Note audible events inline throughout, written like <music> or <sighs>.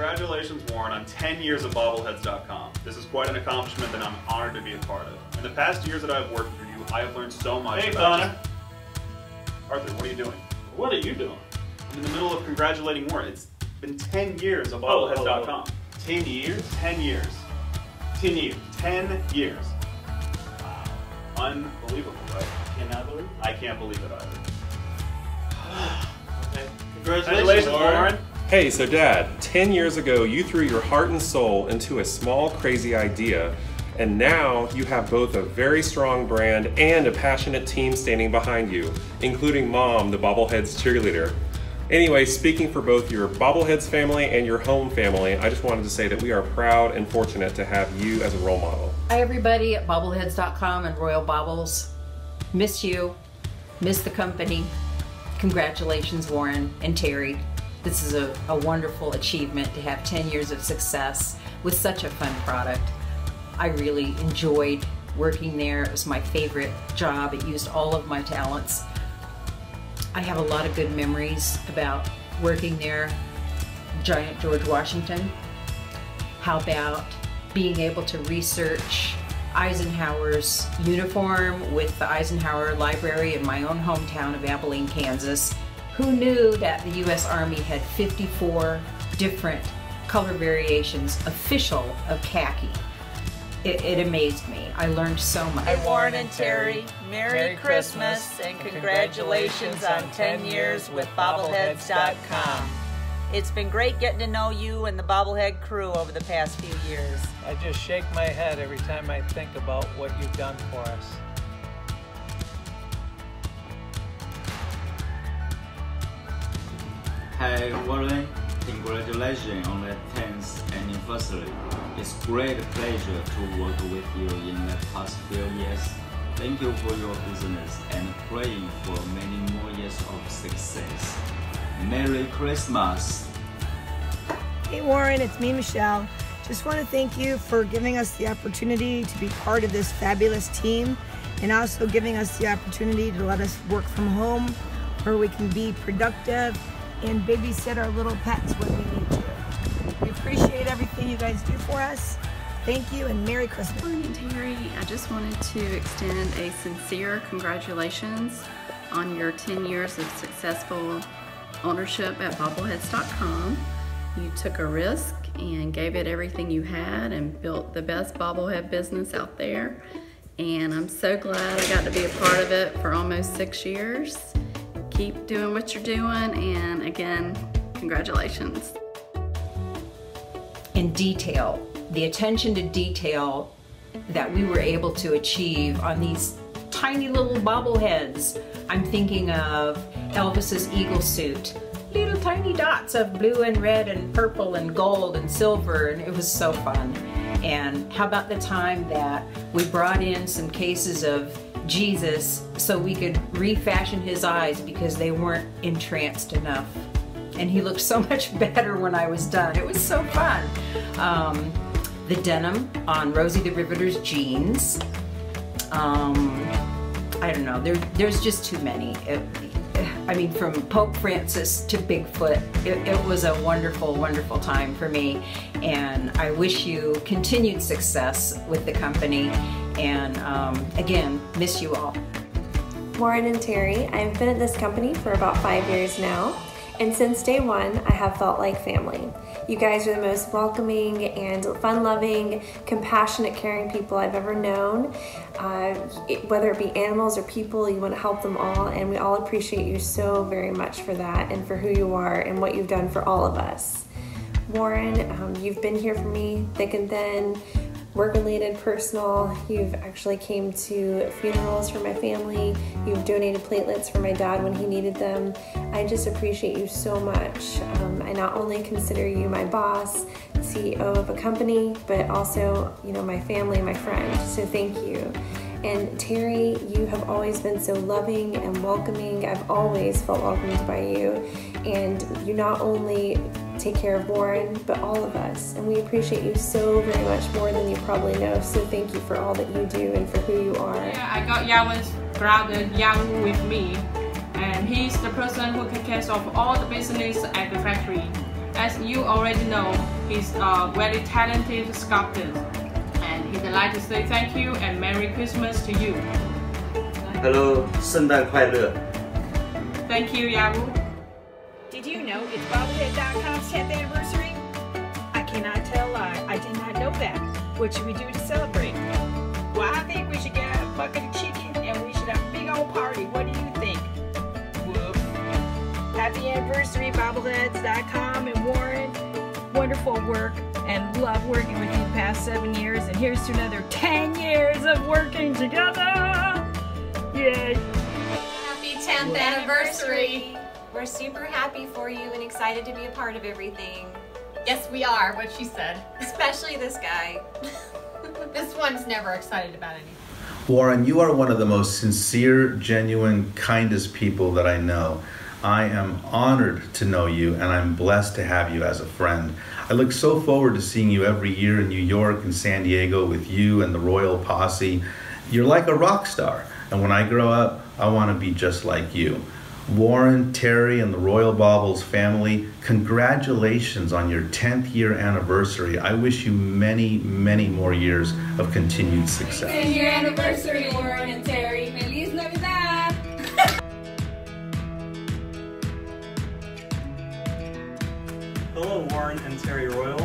Congratulations, Warren, on 10 years of bobbleheads.com. This is quite an accomplishment that I'm honored to be a part of. In the past years that I've worked for you, I have learned so much Hey, about Connor. Arthur, what are you doing? What are you doing? I'm in the middle of congratulating Warren. It's been 10 years of Oh, oh, bobbleheads.com. oh. Ten years? 10 years. Ten years. 10 years. Wow. Unbelievable, right? Cannot believe. it. I can't believe it either. <sighs> <sighs> Okay. Congratulations, Warren. Hey, so Dad, 10 years ago you threw your heart and soul into a small, crazy idea, and now you have both a very strong brand and a passionate team standing behind you, including Mom, the Bobbleheads cheerleader. Anyway, speaking for both your Bobbleheads family and your home family, I just wanted to say that we are proud and fortunate to have you as a role model. Hi, everybody at bobbleheads.com and Royal Bobbles. Miss you, miss the company. Congratulations, Warren and Terry. This is a, a wonderful achievement to have 10 years of success with such a fun product. I really enjoyed working there. It was my favorite job. It used all of my talents. I have a lot of good memories about working there. Giant George Washington. How about being able to research Eisenhower's uniform with the Eisenhower Library in my own hometown of Abilene, Kansas? Who knew that the U.S. Army had 54 different color variations official of khaki? It, it amazed me. I learned so much. Hi, Warren and Terry. Merry, Merry Christmas, Christmas and and congratulations congratulations on on 10 10 years years with with Bobbleheads.com. Bobbleheads.com. It's been great getting to know you and the Bobblehead crew over the past few years. I just shake my head every time I think about what you've done for us. Hi Warren, congratulations on the 10th anniversary. It's great pleasure to work with you in the past few years. Thank you for your business and praying for many more years of success. Merry Christmas! Hey Warren, it's me, Michelle. Just want to thank you for giving us the opportunity to be part of this fabulous team and also giving us the opportunity to let us work from home where we can be productive and babysit our little pets when we need to. We appreciate everything you guys do for us. Thank you and Merry Christmas. Warren and Terry, I just wanted to extend a sincere congratulations on your 10 years of successful ownership at bobbleheads.com. You took a risk and gave it everything you had and built the best bobblehead business out there. And I'm so glad I got to be a part of it for almost six years. Keep doing what you're doing, and again, congratulations. in detail, the attention to detail that we were able to achieve on these tiny little bobbleheads. I'm thinking of Elvis's eagle suit. Little tiny dots of blue and red and purple and gold and silver, and it was so fun. And how about the time that we brought in some cases of Jesus so we could refashion his eyes because they weren't entranced enough and he looked so <laughs> much better when I was done. It was so fun. Um, the denim on Rosie the Riveter's jeans. Um, I don't know. There, there's just too many. It- I mean, from Pope Francis to Bigfoot, it, it was a wonderful, wonderful time for me. And I wish you continued success with the company. And um, again, miss you all. Warren and Terry. I've been at this company for about five years now, and since day one, I have felt like family. You guys are the most welcoming and fun loving, compassionate, caring people I've ever known. Uh, it- whether it be animals or people, you want to help them all, and we all appreciate you so very much for that and for who you are and what you've done for all of us. Warren, um, you've been here for me thick and thin, work related, personal. You've actually came to funerals for my family. You've donated platelets for my dad when he needed them. I just appreciate you so much. Um, I not only consider you my boss, CEO of a company, but also, you know, my family, my friend. So thank you. And Terry, you have always been so loving and welcoming. I've always felt welcomed by you. And you not only take care of Warren, but all of us. And we appreciate you so very much more than you probably know. So thank you for all that you do and for who you are. Yeah, I got Yawen's brother Yang with me, and he's the person who takes care of all the business at the factory. As you already know, he's a very talented sculptor. And he'd like to say thank you and Merry Christmas to you. Hello，圣诞快乐。 Thank you, Yabu. It's bobblehead.com's 10th anniversary? I cannot tell a lie. I did not know that. What should we do to celebrate? Well, I think we should get a bucket of chicken and we should have a big old party. What do you think? Whoop. Happy anniversary, bobbleheads.com and Warren. Wonderful work and love working with you past seven years. And here's to another 10 years of working together. Yay. Happy 10th anniversary! We're super happy for you and excited to be a part of everything. Yes, we are, what she said. Especially this guy. <laughs> this one's never excited about anything. Warren, you are one of the most sincere, genuine, kindest people that I know. I am honored to know you and I'm blessed to have you as a friend. I look so forward to seeing you every year in New York and San Diego with you and the Royal Posse. You're like a rock star, and when I grow up, I want to be just like you. Warren, Terry, and the Royal Bobbles family, congratulations on your 10th year anniversary. I wish you many, many more years of continued success. 10 year anniversary, Warren and Terry. Feliz Navidad! <laughs> Hello, Warren and Terry Royal.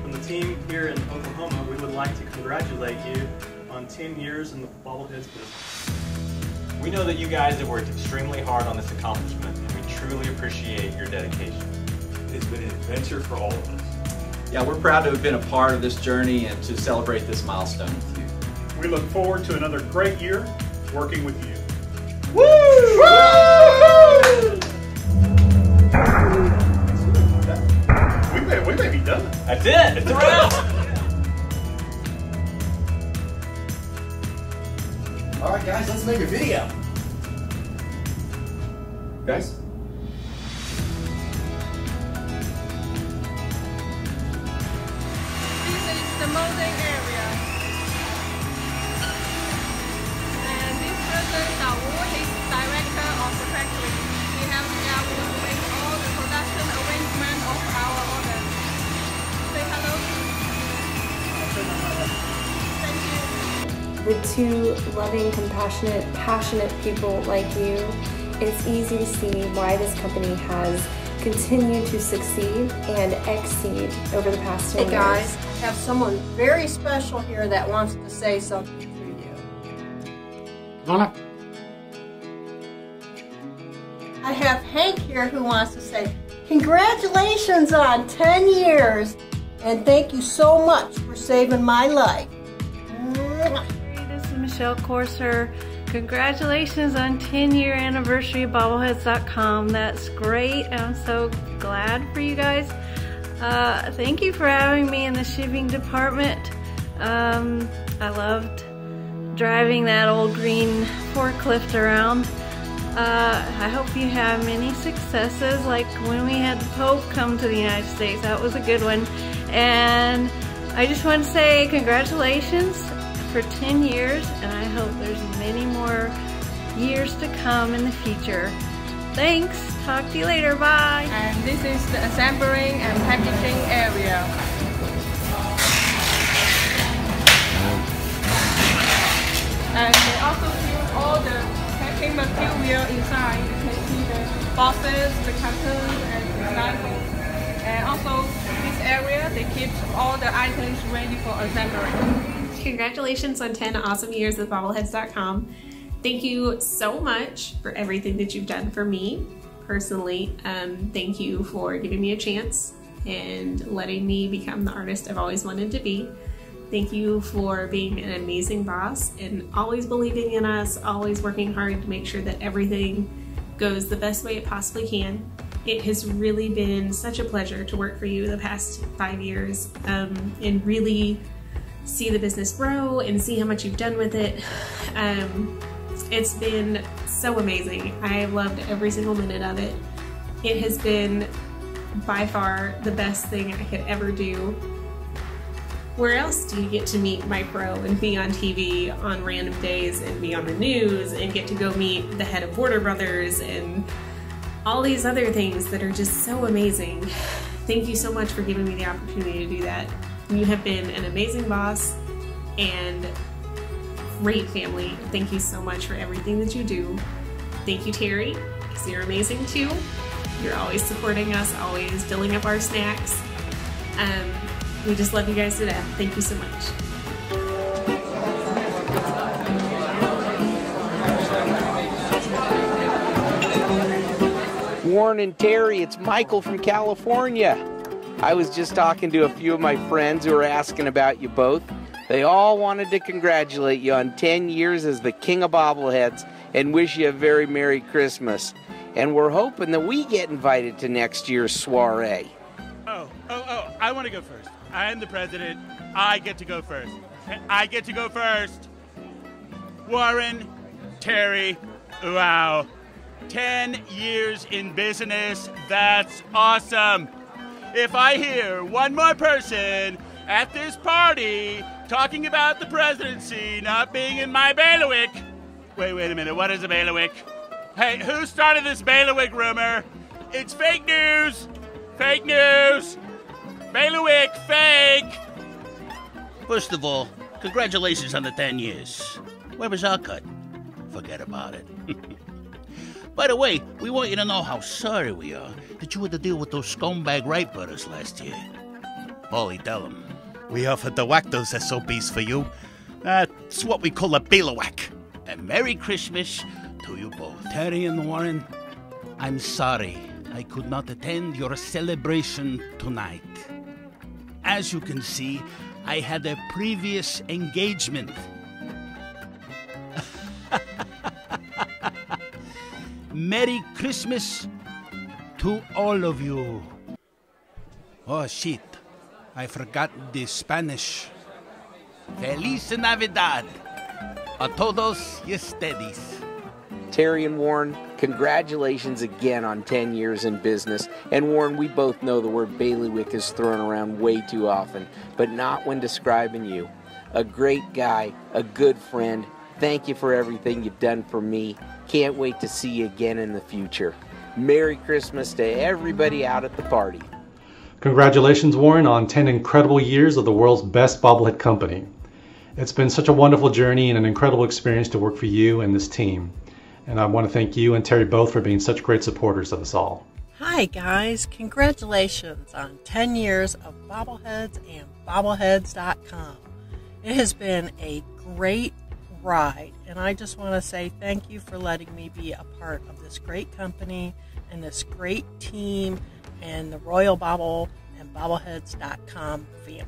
From the team here in Oklahoma, we would like to congratulate you on 10 years in the bobbleheads business. We know that you guys have worked extremely hard on this accomplishment, and we truly appreciate your dedication. It's been an adventure for all of us. Yeah, we're proud to have been a part of this journey and to celebrate this milestone with you. We look forward to another great year working with you. Woo! Woo! We may, we may be done. That's it. It's a wrap. Guys, let's make a video. Guys. With two loving, compassionate, passionate people like you, it's easy to see why this company has continued to succeed and exceed over the past 10 Hey guys, I have someone very special here that wants to say something to you. Donna. I have Hank here who wants to say, Congratulations on 10 years, and thank you so much for saving my life. Michelle Corser. Congratulations on 10 year anniversary of bobbleheads.com. That's great. I'm so glad for you guys. Uh, thank you for having me in the shipping department. Um, I loved driving that old green forklift around. Uh, I hope you have many successes like when we had the Pope come to the United States. That was a good one. And I just want to say congratulations for 10 years and I hope there's many more years to come in the future. Thanks. Talk to you later. Bye. And this is the assembling and packaging area. And they also use all the packing material inside. You can see the boxes, the cartons, and the labels. And also this area, they keep all the items ready for assembly. Congratulations on 10 awesome years with bobbleheads.com. Thank you so much for everything that you've done for me personally. Um, thank you for giving me a chance and letting me become the artist I've always wanted to be. Thank you for being an amazing boss and always believing in us, always working hard to make sure that everything goes the best way it possibly can. It has really been such a pleasure to work for you the past five years um, and really see the business grow and see how much you've done with it. Um, it's been so amazing. I loved every single minute of it. It has been by far the best thing I could ever do. Where else do you get to meet Mike Rowe and be on TV on random days and be on the news and get to go meet the head of Warner Brothers and all these other things that are just so amazing. thank you so much for giving me the opportunity to do that. You have been an amazing boss and great family. Thank you so much for everything that you do. Thank you, Terry, because you're amazing too. You're always supporting us, always filling up our snacks. Um, we just love you guys to death. Thank you so much. Warren and Terry, it's Michael from California. I was just talking to a few of my friends who were asking about you both. They all wanted to congratulate you on 10 years as the king of bobbleheads and wish you a very Merry Christmas. And we're hoping that we get invited to next year's soiree. Oh, oh, oh, I want to go first. I am the president. I get to go first. I get to go first. Warren, Terry, wow. 10 years in business. That's awesome. If I hear one more person at this party talking about the presidency not being in my bailiwick. Wait, wait a minute. What is a bailiwick? Hey, who started this bailiwick rumor? It's fake news. Fake news. Bailiwick, fake. First of all, congratulations on the 10 years. Where was our cut? Forget about it. By the way, we want you to know how sorry we are that you had to deal with those scumbag Wright brothers last year. Paulie, tell them. We offered to whack those SOBs for you. That's what we call a bailiwick. And Merry Christmas to you both. Terry and Warren, I'm sorry I could not attend your celebration tonight. As you can see, I had a previous engagement. Merry Christmas to all of you. Oh shit, I forgot the Spanish. Feliz Navidad a todos y ustedes. Terry and Warren, congratulations again on 10 years in business. And Warren, we both know the word bailiwick is thrown around way too often, but not when describing you. A great guy, a good friend. Thank you for everything you've done for me. Can't wait to see you again in the future. Merry Christmas to everybody out at the party. Congratulations, Warren, on 10 incredible years of the world's best bobblehead company. It's been such a wonderful journey and an incredible experience to work for you and this team. And I want to thank you and Terry both for being such great supporters of us all. Hi, guys. Congratulations on 10 years of Bobbleheads and Bobbleheads.com. It has been a great ride, and I just want to say thank you for letting me be a part of this great company and this great team and the Royal Bobble and Bobbleheads.com family.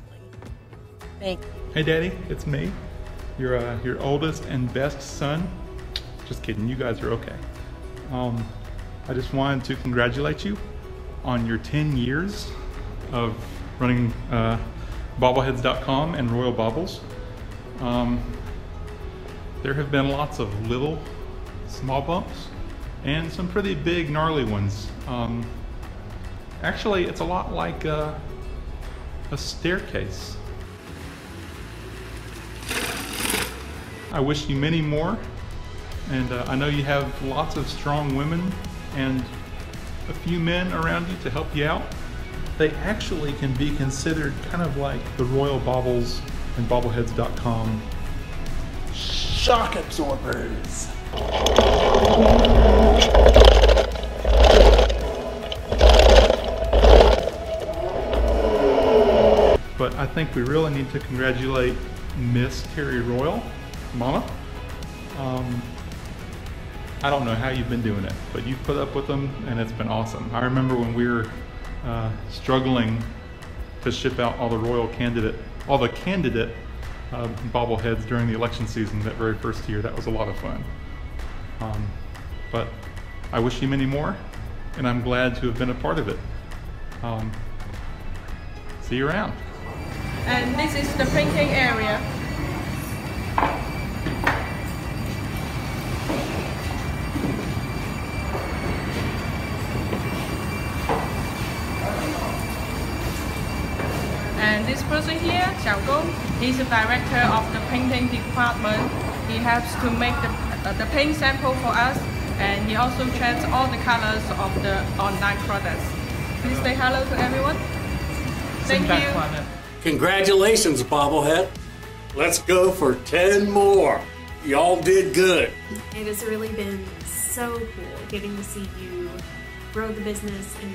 Thank you. Hey, Daddy, it's me, your uh, your oldest and best son. Just kidding, you guys are okay. Um, I just wanted to congratulate you on your 10 years of running uh, bobbleheads.com and Royal Bobbles. Um, there have been lots of little, small bumps and some pretty big, gnarly ones. Um, actually, it's a lot like uh, a staircase. I wish you many more, and uh, I know you have lots of strong women and a few men around you to help you out. They actually can be considered kind of like the Royal Bobbles and Bobbleheads.com Shock absorbers. But I think we really need to congratulate Miss Terry Royal, Mama. Um, I don't know how you've been doing it, but you've put up with them and it's been awesome. I remember when we were uh, struggling to ship out all the Royal candidate, all the candidate uh, bobbleheads during the election season that very first year. That was a lot of fun. Um, but I wish you many more, and I'm glad to have been a part of it. Um, see you around. And this is the printing area. This here, Xiao Gong, he's the director of the painting department. He helps to make the, uh, the paint sample for us and he also checks all the colors of the online products. Please say hello to everyone. Thank you. Congratulations, Bobblehead. Let's go for 10 more. Y'all did good. It has really been so cool getting to see you grow the business and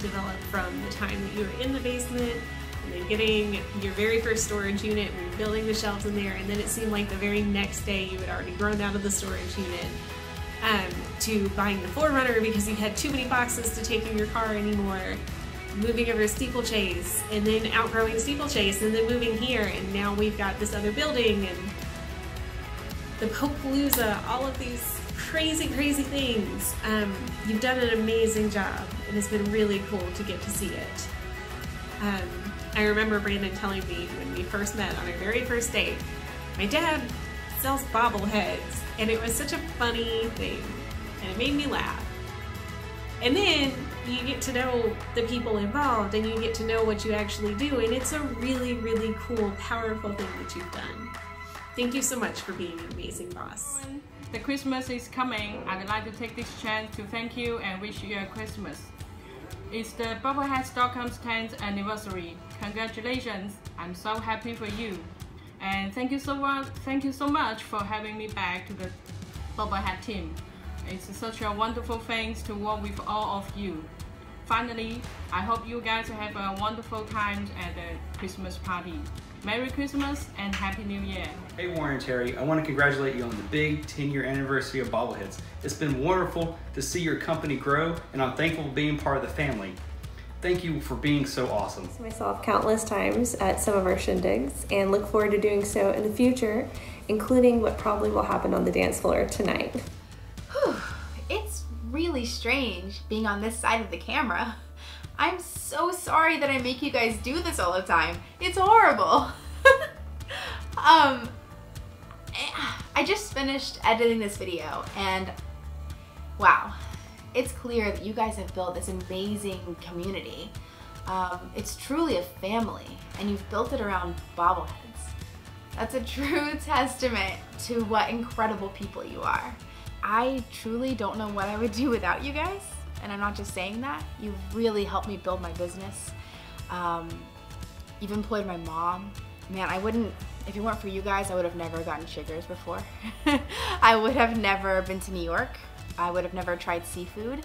develop from the time that you were in the basement and getting your very first storage unit and building the shelves in there and then it seemed like the very next day you had already grown out of the storage unit um, to buying the Forerunner because you had too many boxes to take in your car anymore moving over to Steeplechase and then outgrowing Steeplechase and then moving here and now we've got this other building and the Popalooza, all of these crazy, crazy things. Um, you've done an amazing job and it's been really cool to get to see it. Um, I remember Brandon telling me when we first met on our very first date, my dad sells bobbleheads and it was such a funny thing and it made me laugh. And then you get to know the people involved and you get to know what you actually do and it's a really, really cool, powerful thing that you've done. Thank you so much for being an amazing boss. The Christmas is coming. I'd like to take this chance to thank you and wish you a Christmas. It's the Bubbleheads.com's 10th anniversary. Congratulations! I'm so happy for you. And thank you so much. Thank you so much for having me back to the Bubblehead team. It's such a wonderful thing to work with all of you. Finally, I hope you guys have a wonderful time at the Christmas party. Merry Christmas and Happy New Year. Hey Warren and Terry, I want to congratulate you on the big 10 year anniversary of Bobbleheads. It's been wonderful to see your company grow, and I'm thankful for being part of the family. Thank you for being so awesome. myself countless times at some of our shindigs and look forward to doing so in the future, including what probably will happen on the dance floor tonight. Whew, it's really strange being on this side of the camera. I'm so sorry that I make you guys do this all the time. It's horrible. <laughs> um, I just finished editing this video and wow, it's clear that you guys have built this amazing community. Um, it's truly a family and you've built it around bobbleheads. That's a true <laughs> testament to what incredible people you are. I truly don't know what I would do without you guys and I'm not just saying that. You've really helped me build my business. Um, you've employed my mom. Man, I wouldn't, if it weren't for you guys, I would have never gotten sugars before. <laughs> I would have never been to New York. I would have never tried seafood.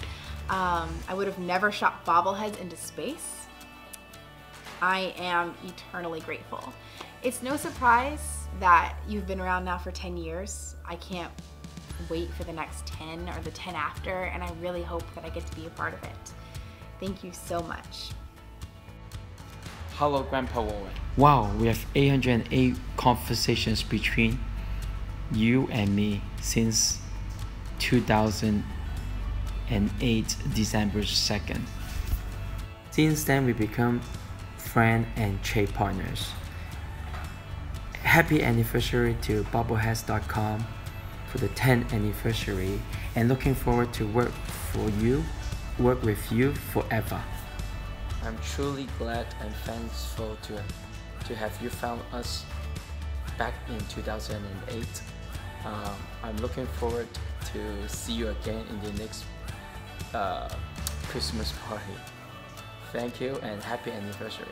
Um, I would have never shot bobbleheads into space. I am eternally grateful. It's no surprise that you've been around now for 10 years. I can't wait for the next 10 or the 10 after, and I really hope that I get to be a part of it. Thank you so much. Hello, Grandpa Warren. Wow, we have 808 conversations between you and me since 2008, December 2nd. Since then, we become friends and trade partners. Happy anniversary to bubbleheads.com for the 10th anniversary and looking forward to work for you, work with you forever. I'm truly glad and thankful to, to have you found us back in 2008. Um, I'm looking forward to see you again in the next uh, Christmas party. Thank you and happy anniversary.